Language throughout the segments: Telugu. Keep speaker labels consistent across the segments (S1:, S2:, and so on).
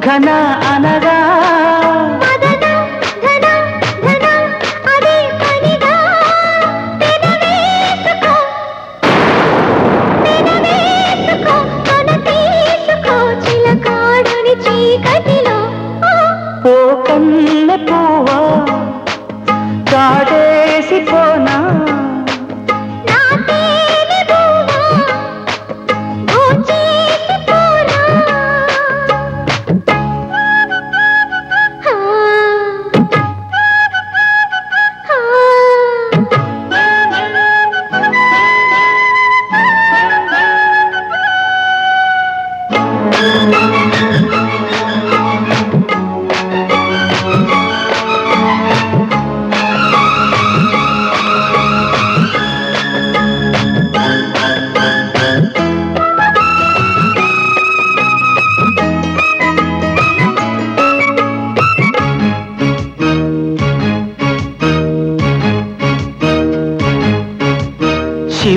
S1: घना आना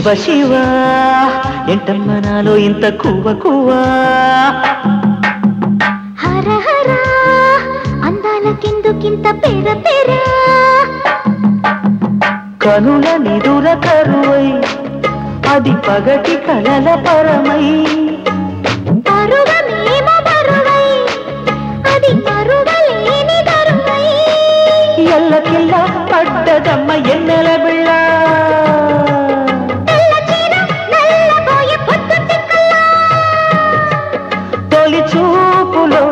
S2: శివ శివ ఎంటమ్మ నాలో ఇంత కువ్వ కువ్వా
S1: హర హర అందాలకెందుకింత పెర పెర?
S2: కనుల నిదుర కరువై అది పగటి కలల పరమై. ఎల్లకిల్ల పడ్డదమ్మ ఎన్నెల చూపులో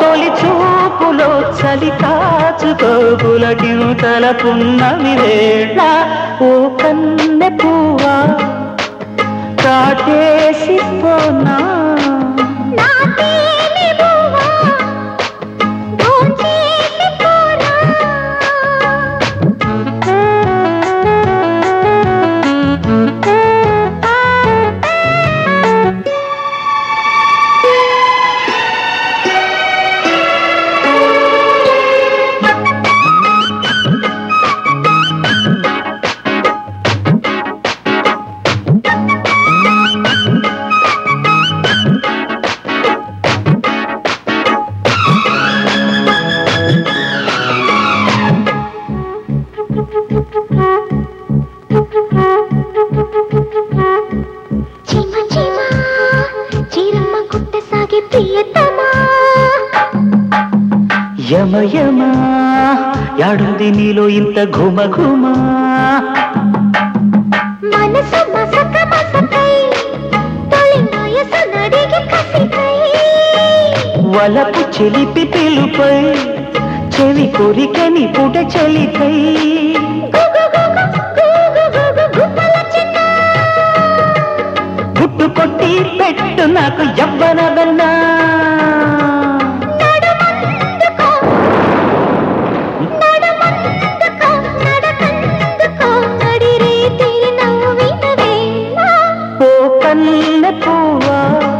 S2: తొలి చూపులో చలి కాచుకో గులటింతల పున్నమి వేళ ఓ కన్నె పువ్వా. కాటేసి పోనా?
S1: ప్రియతమా
S2: యమ యమ యాడుంది నీలో ఇంత ఘుమ ఘుమ.
S1: మనసు మసక మసకై తొలి వయసు నడిగి కసికై.
S2: వలపు చెలిపి పిలుపై చెవి కొరికని పుట చెలికై.
S1: చిన్న.
S2: గుట్టు కొట్టి పెట్టు నాకు యవ్వన
S1: వేళ